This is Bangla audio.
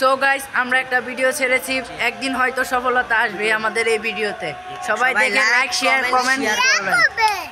সো গাইস আমরা একটা ভিডিও ছেড়েছি। একদিন হয়তো সফলতা আসবে আমাদের এই ভিডিওতে সবাই সবাই দেখে লাইক শেয়ার কমেন্ট করবেন।